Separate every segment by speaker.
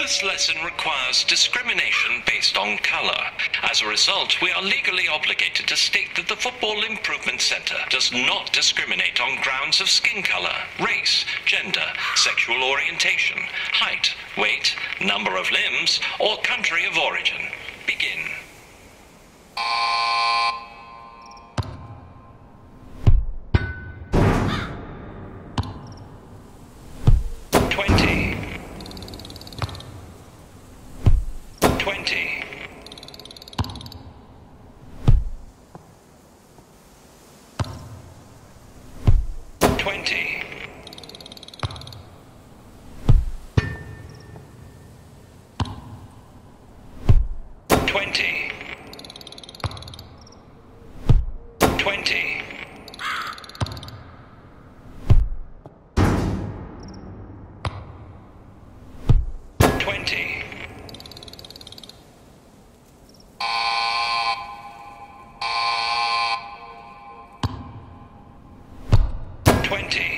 Speaker 1: This lesson requires discrimination based on colour. As a result, we are legally obligated to state that the Football Improvement Centre does not discriminate on grounds of skin colour, race, gender, sexual orientation, height, weight, number of limbs, or country of origin. Begin. Twenty. Twenty. Twenty. Twenty. Twenty. Twenty.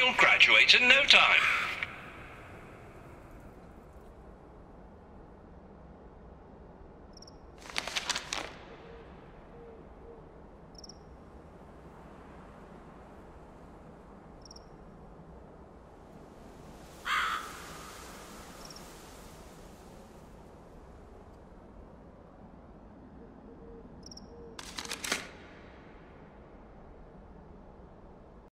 Speaker 1: you'll graduate in no time.